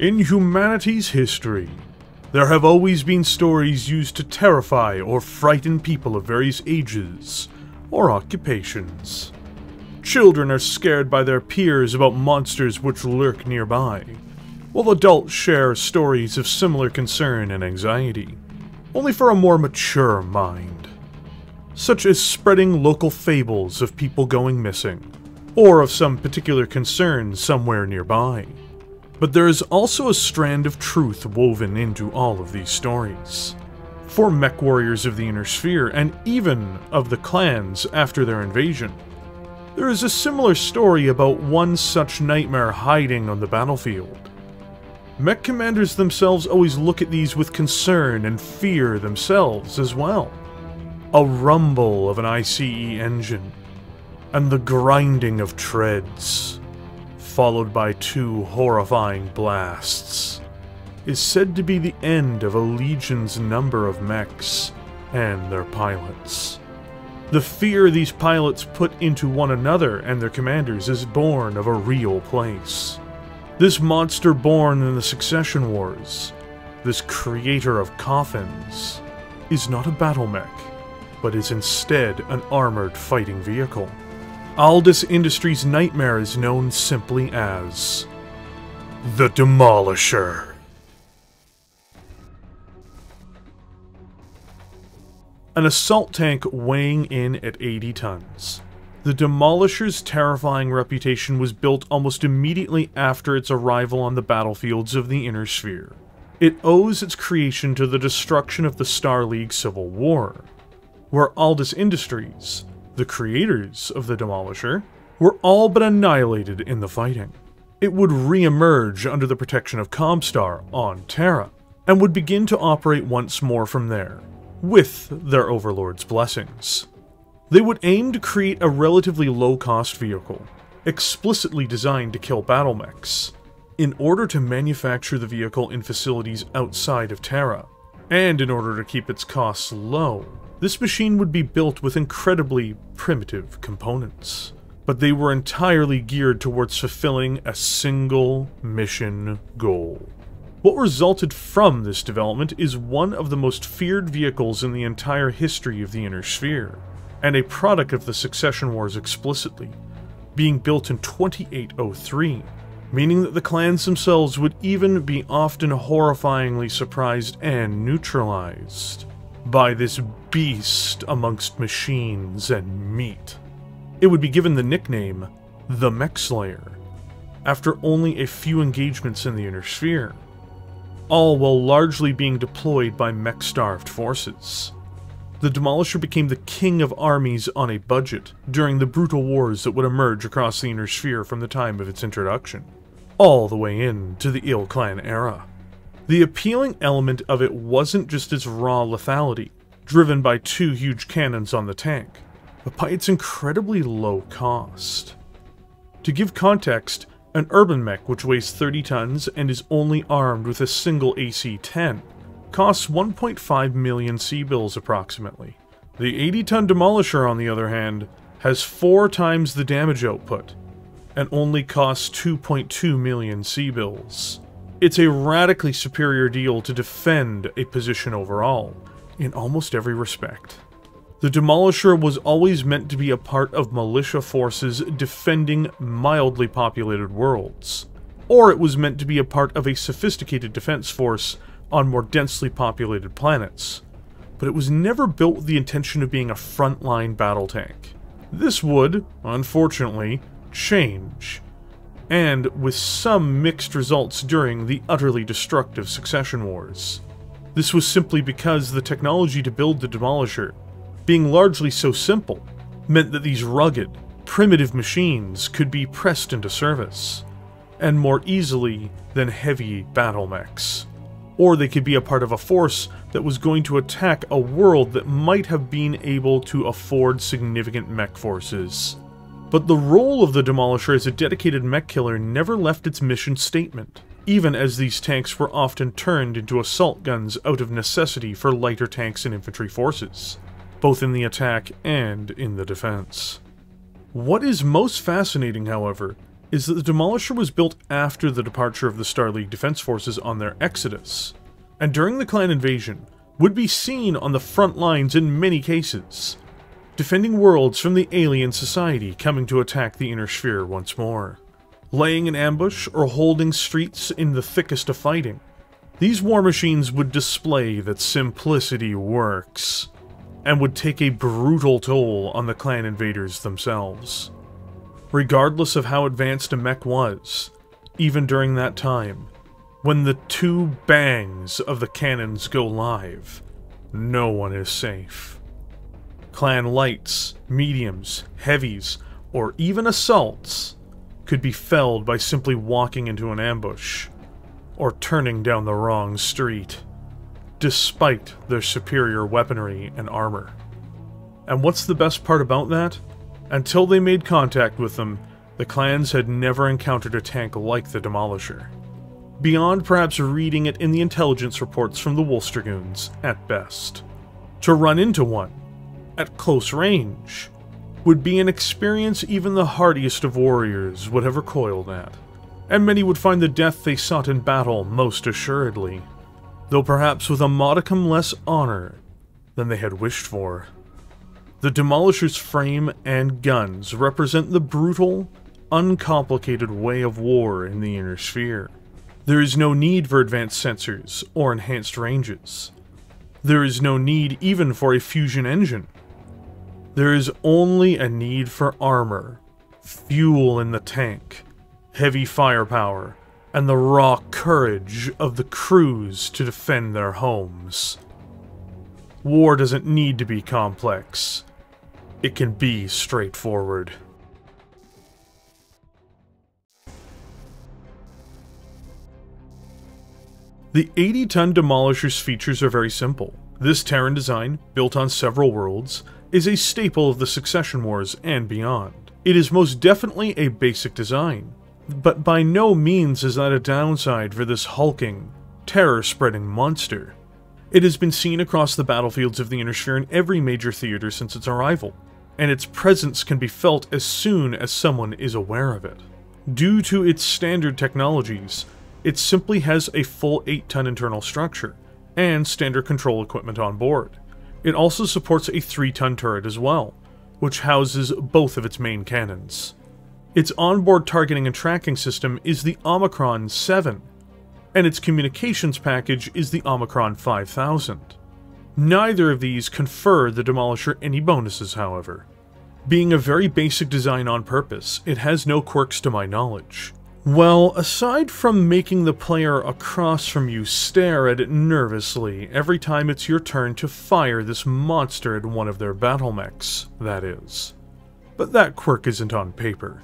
In humanity's history, there have always been stories used to terrify or frighten people of various ages or occupations. Children are scared by their peers about monsters which lurk nearby, while adults share stories of similar concern and anxiety, only for a more mature mind, such as spreading local fables of people going missing, or of some particular concern somewhere nearby. But there is also a strand of truth woven into all of these stories. For mech warriors of the Inner Sphere, and even of the clans after their invasion, there is a similar story about one such nightmare hiding on the battlefield. Mech commanders themselves always look at these with concern and fear themselves as well. A rumble of an ICE engine, and the grinding of treads followed by two horrifying blasts, is said to be the end of a legion's number of mechs and their pilots. The fear these pilots put into one another and their commanders is born of a real place. This monster born in the Succession Wars, this creator of coffins, is not a battle mech, but is instead an armored fighting vehicle. Aldis Industries' nightmare is known simply as the Demolisher. An assault tank weighing in at 80 tons. The Demolisher's terrifying reputation was built almost immediately after its arrival on the battlefields of the Inner Sphere. It owes its creation to the destruction of the Star League Civil War, where Aldis Industries, the creators of the Demolisher, were all but annihilated in the fighting. It would re-emerge under the protection of Comstar on Terra, and would begin to operate once more from there, with their overlord's blessings. They would aim to create a relatively low-cost vehicle, explicitly designed to kill battle mechs, in order to manufacture the vehicle in facilities outside of Terra, and in order to keep its costs low, this machine would be built with incredibly primitive components, but they were entirely geared towards fulfilling a single mission goal. What resulted from this development is one of the most feared vehicles in the entire history of the Inner Sphere, and a product of the Succession Wars explicitly, being built in 2803, meaning that the clans themselves would even be often horrifyingly surprised and neutralized by this beast amongst machines and meat. It would be given the nickname the Mech Slayer, after only a few engagements in the Inner Sphere, all while largely being deployed by mech-starved forces. The Demolisher became the king of armies on a budget during the brutal wars that would emerge across the Inner Sphere from the time of its introduction, all the way into the IlClan era. The appealing element of it wasn't just its raw lethality, driven by two huge cannons on the tank, but by its incredibly low cost. To give context, an urban mech which weighs 30 tons and is only armed with a single AC-10 costs 1.5 million C-bills approximately. The 80-ton Demolisher, on the other hand, has four times the damage output, and only costs 2.2 million C-bills. It's a radically superior deal to defend a position overall, in almost every respect. The Demolisher was always meant to be a part of militia forces defending mildly populated worlds, or it was meant to be a part of a sophisticated defense force on more densely populated planets, but it was never built with the intention of being a frontline battle tank. This would, unfortunately, change and with some mixed results during the utterly destructive Succession Wars. This was simply because the technology to build the Demolisher, being largely so simple, meant that these rugged, primitive machines could be pressed into service, and more easily than heavy battle mechs. Or they could be a part of a force that was going to attack a world that might have been able to afford significant mech forces. But the role of the Demolisher as a dedicated mech killer never left its mission statement, even as these tanks were often turned into assault guns out of necessity for lighter tanks and infantry forces, both in the attack and in the defense. What is most fascinating, however, is that the Demolisher was built after the departure of the Star League Defense Forces on their exodus, and during the clan invasion, would be seen on the front lines in many cases, defending worlds from the alien society coming to attack the Inner Sphere once more. Laying an ambush or holding streets in the thickest of fighting, these war machines would display that simplicity works, and would take a brutal toll on the clan invaders themselves. Regardless of how advanced a mech was, even during that time, when the two bangs of the cannons go live, no one is safe. Clan lights, mediums, heavies, or even assaults could be felled by simply walking into an ambush or turning down the wrong street, despite their superior weaponry and armor. And what's the best part about that? Until they made contact with them, the clans had never encountered a tank like the Demolisher. Beyond perhaps reading it in the intelligence reports from the Wolf Dragoons, at best. To run into one, at close range, would be an experience even the hardiest of warriors would have recoiled at, and many would find the death they sought in battle most assuredly, though perhaps with a modicum less honor than they had wished for. The Demolisher's frame and guns represent the brutal, uncomplicated way of war in the Inner Sphere. There is no need for advanced sensors or enhanced ranges. There is no need even for a fusion engine. There is only a need for armor, fuel in the tank, heavy firepower, and the raw courage of the crews to defend their homes. War doesn't need to be complex. It can be straightforward. The 80-ton Demolisher's features are very simple. This Terran design, built on several worlds, is a staple of the Succession Wars and beyond. It is most definitely a basic design, but by no means is that a downside for this hulking, terror-spreading monster. It has been seen across the battlefields of the Inner Sphere in every major theater since its arrival, and its presence can be felt as soon as someone is aware of it. Due to its standard technologies, it simply has a full 8-ton internal structure, and standard control equipment on board. It also supports a 3-ton turret as well, which houses both of its main cannons. Its onboard targeting and tracking system is the Omicron 7, and its communications package is the Omicron 5000. Neither of these confer the Demolisher any bonuses, however. Being a very basic design on purpose, it has no quirks to my knowledge. Well, aside from making the player across from you stare at it nervously every time it's your turn to fire this monster at one of their battle mechs, that is. But that quirk isn't on paper.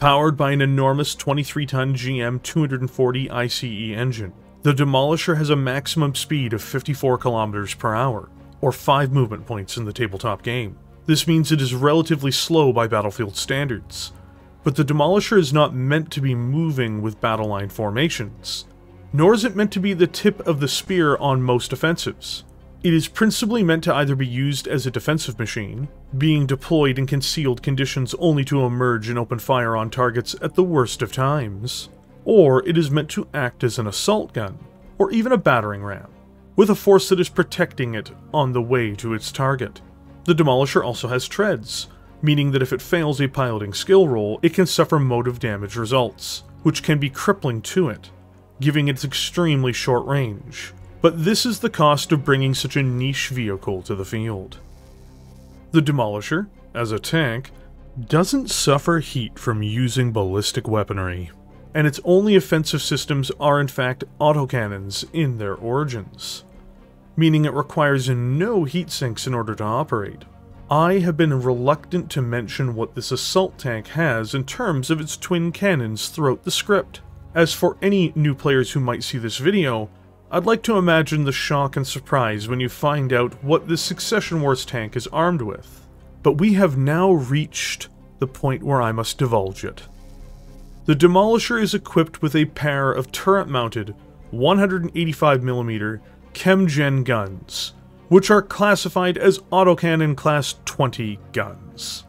Powered by an enormous 23-ton GM 240 ICE engine, the Demolisher has a maximum speed of 54 kilometers per hour, or 5 movement points in the tabletop game. This means it is relatively slow by battlefield standards, but the Demolisher is not meant to be moving with battle line formations, nor is it meant to be the tip of the spear on most offensives. It is principally meant to either be used as a defensive machine, being deployed in concealed conditions only to emerge and open fire on targets at the worst of times, or it is meant to act as an assault gun, or even a battering ram, with a force that is protecting it on the way to its target. The Demolisher also has treads, meaning that if it fails a piloting skill roll, it can suffer motive damage results, which can be crippling to it, giving it extremely short range. But this is the cost of bringing such a niche vehicle to the field. The Demolisher, as a tank, doesn't suffer heat from using ballistic weaponry and its only offensive systems are in fact autocannons in their origins, meaning it requires no heat sinks in order to operate. I have been reluctant to mention what this assault tank has in terms of its twin cannons throughout the script. As for any new players who might see this video, I'd like to imagine the shock and surprise when you find out what this Succession Wars tank is armed with. But we have now reached the point where I must divulge it. The Demolisher is equipped with a pair of turret-mounted 185mm Chemjet guns, which are classified as autocannon class 20 guns.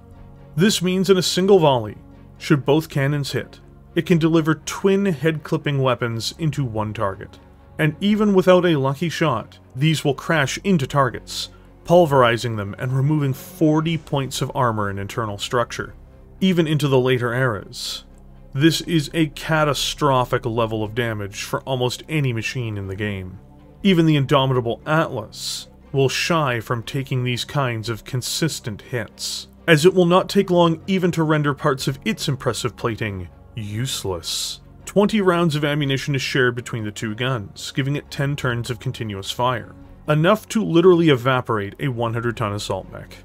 This means in a single volley, should both cannons hit, it can deliver twin head-clipping weapons into one target. And even without a lucky shot, these will crash into targets, pulverizing them and removing 40 points of armor and internal structure, even into the later eras. This is a catastrophic level of damage for almost any machine in the game. Even the indomitable Atlas will shy from taking these kinds of consistent hits, as it will not take long even to render parts of its impressive plating useless. 20 rounds of ammunition is shared between the two guns, giving it 10 turns of continuous fire, enough to literally evaporate a 100 ton assault mech.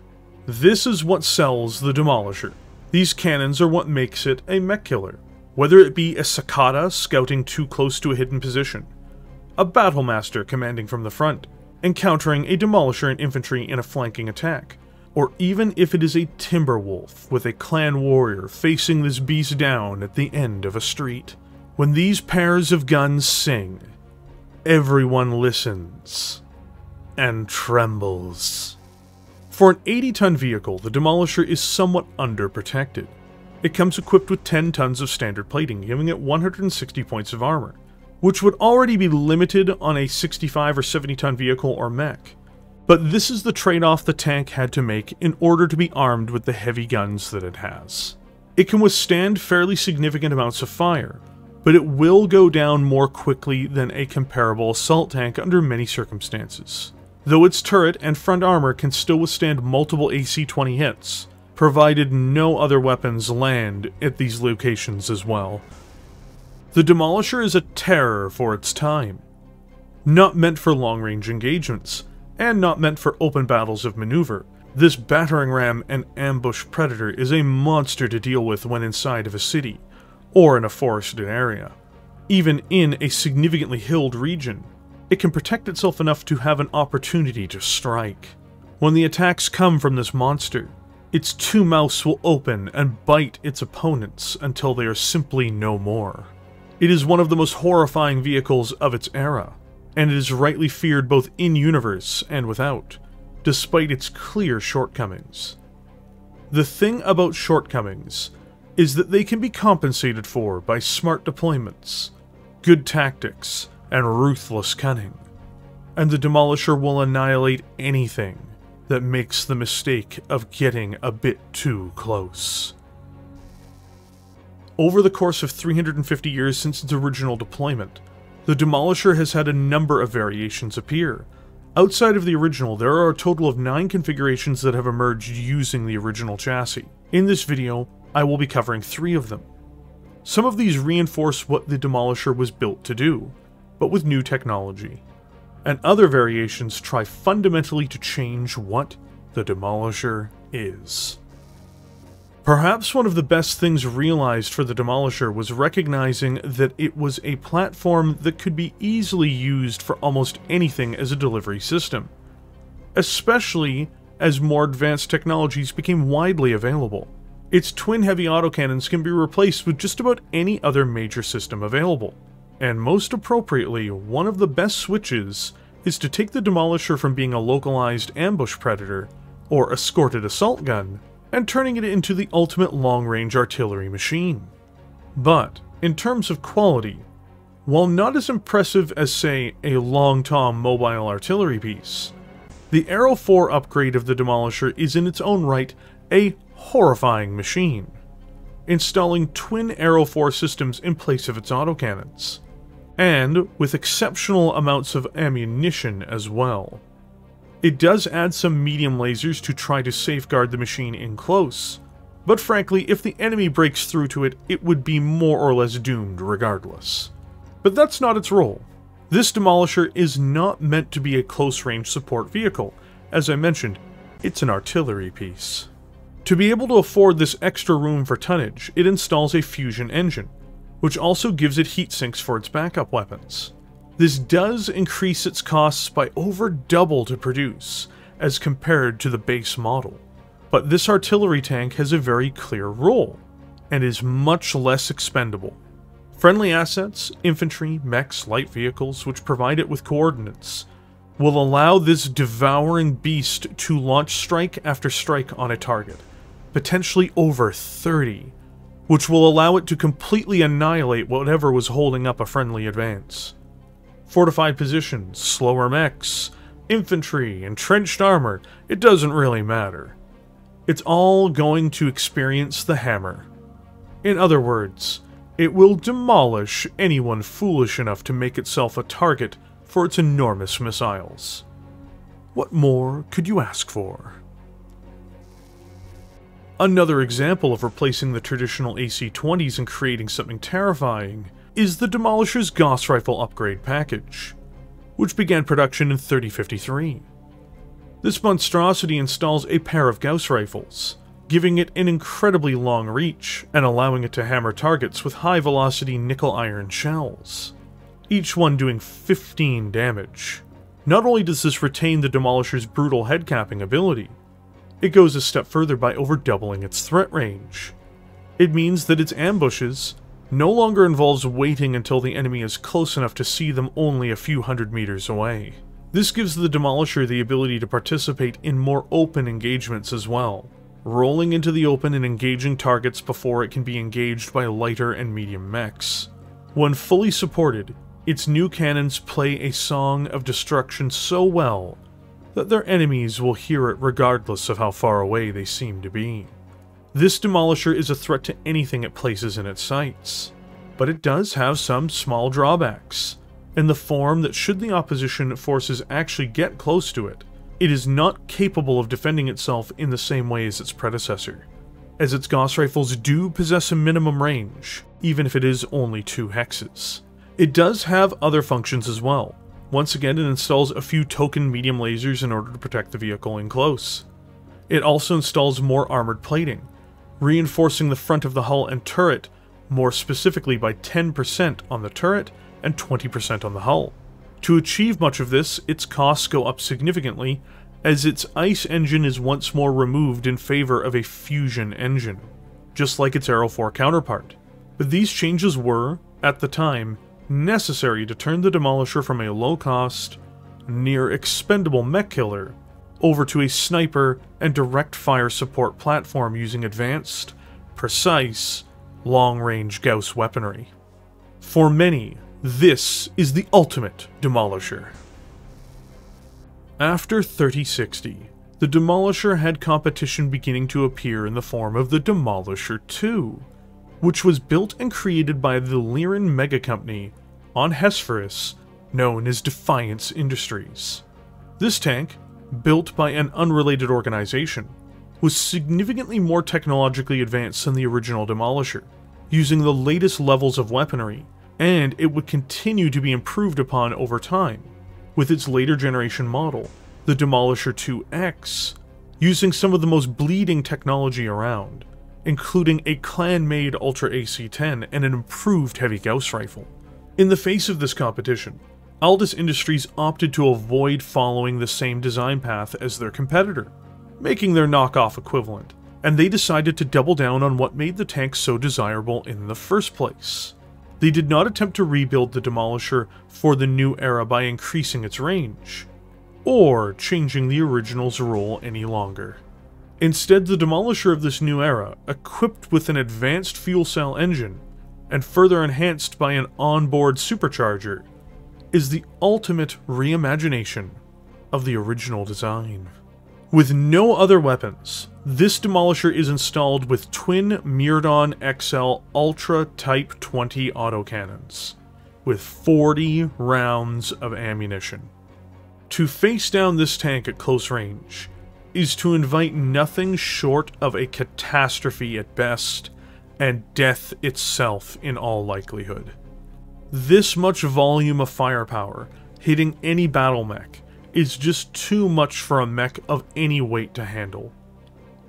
This is what sells the Demolisher. These cannons are what makes it a mech killer, whether it be a Cicada scouting too close to a hidden position, a Battlemaster commanding from the front, encountering a Demolisher and infantry in a flanking attack, or even if it is a Timberwolf with a clan warrior facing this beast down at the end of a street. When these pairs of guns sing, everyone listens and trembles. For an 80 ton vehicle, the Demolisher is somewhat underprotected. It comes equipped with 10 tons of standard plating, giving it 160 points of armor, which would already be limited on a 65 or 70 ton vehicle or mech. But this is the trade off the tank had to make in order to be armed with the heavy guns that it has. It can withstand fairly significant amounts of fire, but it will go down more quickly than a comparable assault tank under many circumstances though its turret and front armor can still withstand multiple AC-20 hits, provided no other weapons land at these locations as well. The Demolisher is a terror for its time. Not meant for long-range engagements, and not meant for open battles of maneuver, this battering ram and ambush predator is a monster to deal with when inside of a city, or in a forested area. Even in a significantly hilled region, it can protect itself enough to have an opportunity to strike. When the attacks come from this monster, its two mouths will open and bite its opponents until they are simply no more. It is one of the most horrifying vehicles of its era, and it is rightly feared both in-universe and without, despite its clear shortcomings. The thing about shortcomings is that they can be compensated for by smart deployments, good tactics, and ruthless cunning. And the Demolisher will annihilate anything that makes the mistake of getting a bit too close. Over the course of 350 years since its original deployment, the Demolisher has had a number of variations appear. Outside of the original, there are a total of 9 configurations that have emerged using the original chassis. In this video, I will be covering 3 of them. Some of these reinforce what the Demolisher was built to do, but with new technology. And other variations try fundamentally to change what the Demolisher is. Perhaps one of the best things realized for the Demolisher was recognizing that it was a platform that could be easily used for almost anything as a delivery system, especially as more advanced technologies became widely available. Its twin heavy autocannons can be replaced with just about any other major system available. And most appropriately, one of the best switches is to take the Demolisher from being a localized ambush predator, or escorted assault gun, and turning it into the ultimate long-range artillery machine. But, in terms of quality, while not as impressive as, say, a Long Tom mobile artillery piece, the Arrow 4 upgrade of the Demolisher is in its own right a horrifying machine, installing twin Arrow 4 systems in place of its autocannons and with exceptional amounts of ammunition as well. It does add some medium lasers to try to safeguard the machine in close, but frankly, if the enemy breaks through to it, it would be more or less doomed regardless. But that's not its role. This Demolisher is not meant to be a close-range support vehicle. As I mentioned, it's an artillery piece. To be able to afford this extra room for tonnage, it installs a fusion engine, which also gives it heat sinks for its backup weapons. This does increase its costs by over double to produce, as compared to the base model. But this artillery tank has a very clear role, and is much less expendable. Friendly assets, infantry, mechs, light vehicles, which provide it with coordinates, will allow this devouring beast to launch strike after strike on a target, potentially over 30 which will allow it to completely annihilate whatever was holding up a friendly advance. Fortified positions, slower mechs, infantry, entrenched armor, it doesn't really matter. It's all going to experience the hammer. In other words, it will demolish anyone foolish enough to make itself a target for its enormous missiles. What more could you ask for? Another example of replacing the traditional AC-20s and creating something terrifying is the Demolisher's Gauss Rifle upgrade package, which began production in 3053. This monstrosity installs a pair of Gauss rifles, giving it an incredibly long reach and allowing it to hammer targets with high velocity nickel iron shells, each one doing 15 damage. Not only does this retain the Demolisher's brutal head capping ability, it goes a step further by over doubling its threat range. It means that its ambushes no longer involves waiting until the enemy is close enough to see them only a few hundred meters away. This gives the Demolisher the ability to participate in more open engagements as well, rolling into the open and engaging targets before it can be engaged by lighter and medium mechs. When fully supported, its new cannons play a song of destruction so well that their enemies will hear it regardless of how far away they seem to be. This Demolisher is a threat to anything it places in its sights, but it does have some small drawbacks, in the form that should the opposition forces actually get close to it, it is not capable of defending itself in the same way as its predecessor, as its Gauss rifles do possess a minimum range, even if it is only two hexes. It does have other functions as well, once again, it installs a few token medium lasers in order to protect the vehicle in close. It also installs more armored plating, reinforcing the front of the hull and turret, more specifically by 10% on the turret and 20% on the hull. To achieve much of this, its costs go up significantly, as its ICE engine is once more removed in favor of a fusion engine, just like its Arrow 4 counterpart. But these changes were, at the time, necessary to turn the Demolisher from a low-cost, near expendable mech killer over to a sniper and direct fire support platform using advanced, precise, long-range Gauss weaponry. For many, this is the ultimate Demolisher. After 3060, the Demolisher had competition beginning to appear in the form of the Demolisher 2, which was built and created by the Lyran Mega Company on Hesperus, known as Defiance Industries. This tank, built by an unrelated organization, was significantly more technologically advanced than the original Demolisher, using the latest levels of weaponry, and it would continue to be improved upon over time, with its later generation model, the Demolisher 2X, using some of the most bleeding technology around, including a clan-made Ultra AC-10 and an improved heavy Gauss rifle. In the face of this competition, Aldis Industries opted to avoid following the same design path as their competitor, making their knockoff equivalent, and they decided to double down on what made the tank so desirable in the first place. They did not attempt to rebuild the Demolisher for the new era by increasing its range, or changing the original's role any longer. Instead, the Demolisher of this new era, equipped with an advanced fuel cell engine and further enhanced by an onboard supercharger, is the ultimate reimagination of the original design. With no other weapons, this Demolisher is installed with twin Mydron XL Ultra Type 20 autocannons, with 40 rounds of ammunition. To face down this tank at close range, is to invite nothing short of a catastrophe at best, and death itself in all likelihood. This much volume of firepower hitting any battle mech is just too much for a mech of any weight to handle.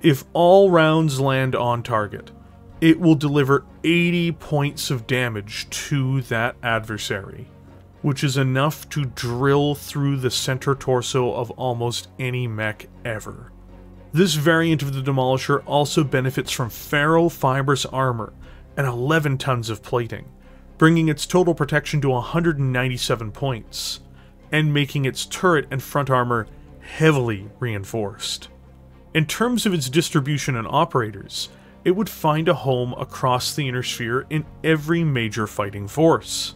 If all rounds land on target, it will deliver 80 points of damage to that adversary, which is enough to drill through the center torso of almost any mech ever. This variant of the Demolisher also benefits from ferro fibrous armor and 11 tons of plating, bringing its total protection to 197 points, and making its turret and front armor heavily reinforced. In terms of its distribution and operators, it would find a home across the inner sphere in every major fighting force.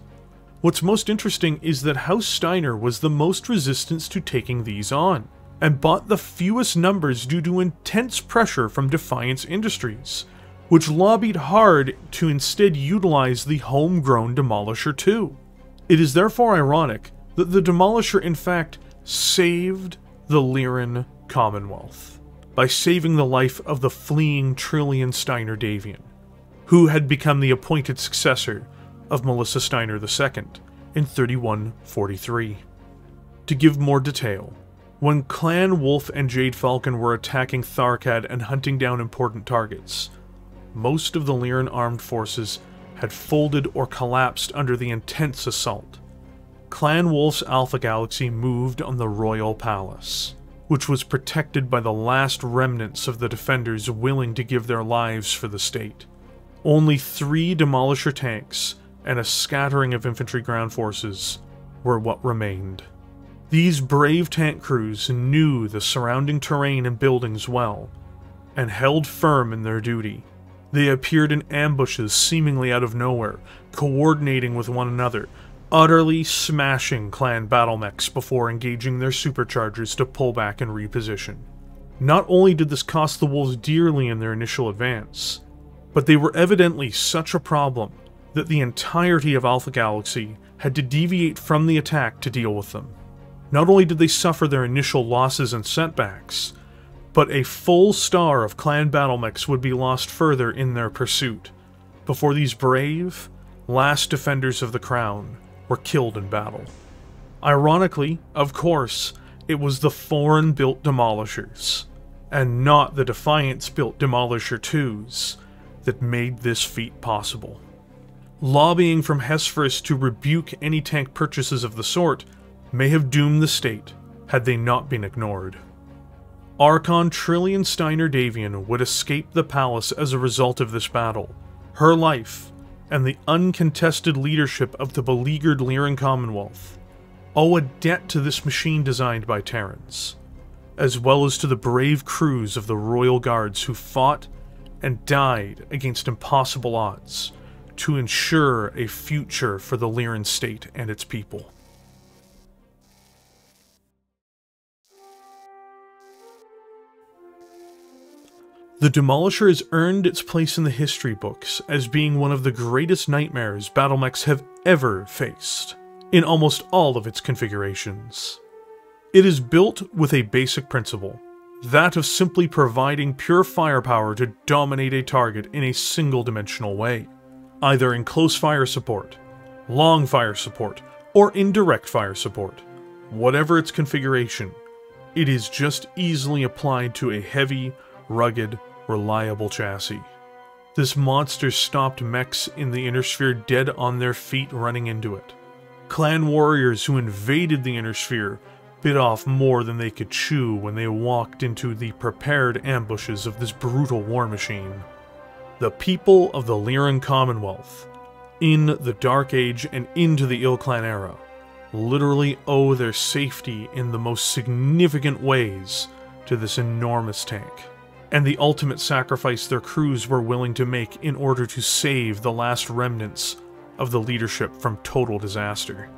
What's most interesting is that House Steiner was the most resistant to taking these on, and bought the fewest numbers due to intense pressure from Defiance Industries, which lobbied hard to instead utilize the homegrown Demolisher 2. It is therefore ironic that the Demolisher in fact saved the Lyran Commonwealth by saving the life of the fleeing Trillian Steiner Davion, who had become the appointed successor of Melissa Steiner II in 3143. To give more detail, when Clan Wolf and Jade Falcon were attacking Tharkad and hunting down important targets, most of the Lyran armed forces had folded or collapsed under the intense assault. Clan Wolf's Alpha Galaxy moved on the Royal Palace, which was protected by the last remnants of the defenders willing to give their lives for the state. Only three Demolisher tanks and a scattering of infantry ground forces were what remained. These brave tank crews knew the surrounding terrain and buildings well, and held firm in their duty. They appeared in ambushes seemingly out of nowhere, coordinating with one another, utterly smashing clan battle mechs before engaging their superchargers to pull back and reposition. Not only did this cost the Wolves dearly in their initial advance, but they were evidently such a problem that the entirety of Alpha Galaxy had to deviate from the attack to deal with them. Not only did they suffer their initial losses and setbacks, but a full star of clan battle mechs would be lost further in their pursuit, before these brave, last defenders of the crown were killed in battle. Ironically, of course, it was the foreign built demolishers, and not the Defiance built Demolisher 2s, that made this feat possible. Lobbying from Hesperus to rebuke any tank purchases of the sort may have doomed the state had they not been ignored. Archon Trillian Steiner Davion would escape the palace as a result of this battle. Her life, and the uncontested leadership of the beleaguered Lyran Commonwealth, owe a debt to this machine designed by Terrans, as well as to the brave crews of the Royal Guards who fought and died against impossible odds to ensure a future for the Lyran state and its people. The Demolisher has earned its place in the history books as being one of the greatest nightmares battlemechs have ever faced, in almost all of its configurations. It is built with a basic principle, that of simply providing pure firepower to dominate a target in a single dimensional way, either in close fire support, long fire support, or indirect fire support. Whatever its configuration, it is just easily applied to a heavy, rugged, reliable chassis. This monster stopped mechs in the inner sphere dead on their feet running into it. Clan warriors who invaded the inner sphere bit off more than they could chew when they walked into the prepared ambushes of this brutal war machine. The people of the Lyran Commonwealth, in the Dark Age and into the IlClan era, literally owe their safety in the most significant ways to this enormous tank and the ultimate sacrifice their crews were willing to make in order to save the last remnants of the leadership from total disaster.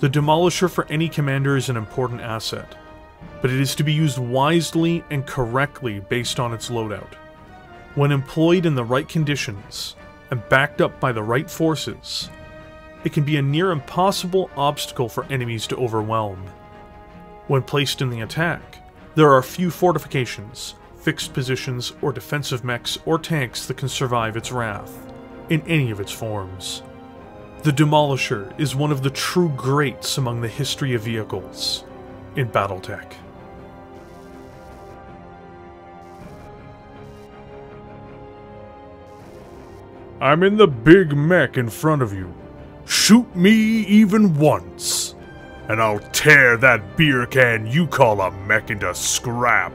The Demolisher for any commander is an important asset, but it is to be used wisely and correctly based on its loadout. When employed in the right conditions and backed up by the right forces, it can be a near impossible obstacle for enemies to overwhelm. When placed in the attack, there are few fortifications, fixed positions, or defensive mechs or tanks that can survive its wrath, in any of its forms. The Demolisher is one of the true greats among the history of vehicles in Battletech. I'm in the big mech in front of you. Shoot me even once, and I'll tear that beer can you call a mech into scrap.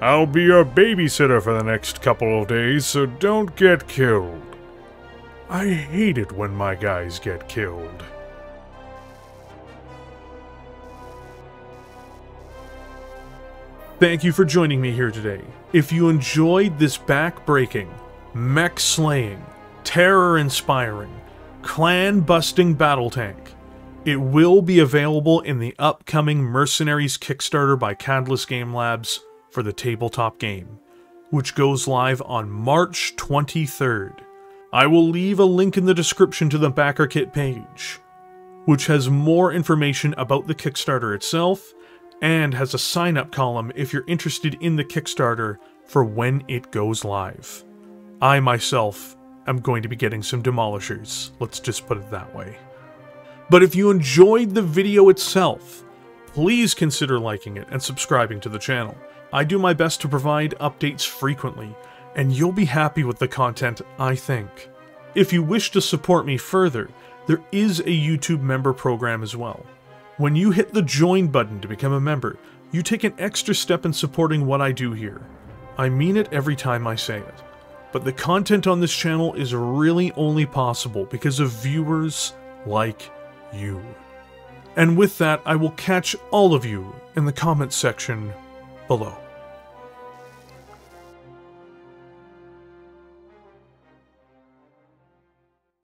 I'll be your babysitter for the next couple of days, so don't get killed. I hate it when my guys get killed. Thank you for joining me here today. If you enjoyed this back-breaking, mech-slaying, terror-inspiring, clan-busting battle tank, it will be available in the upcoming Mercenaries Kickstarter by Catalyst Game Labs for the tabletop game, which goes live on March 23rd. I will leave a link in the description to the backer kit page, which has more information about the Kickstarter itself and has a sign up column if you're interested in the Kickstarter for when it goes live. I myself am going to be getting some demolishers, let's just put it that way. But if you enjoyed the video itself, please consider liking it and subscribing to the channel. I do my best to provide updates frequently, and you'll be happy with the content, I think. If you wish to support me further, there is a YouTube member program as well. When you hit the join button to become a member, you take an extra step in supporting what I do here. I mean it every time I say it. But the content on this channel is really only possible because of viewers like you. And with that, I will catch all of you in the comments section below.